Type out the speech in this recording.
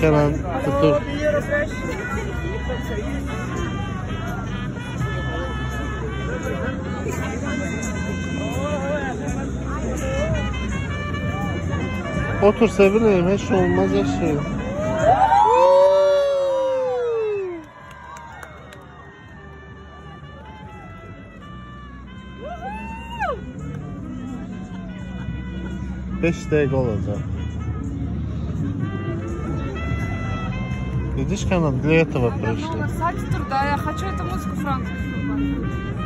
Kenan tutur. Otur sevinim, hiç olmaz her şey. Woohoo! 5 dakika olacak. Видишь, Канат, для этого пришли. Сати труда, я хочу эту музыку французскую.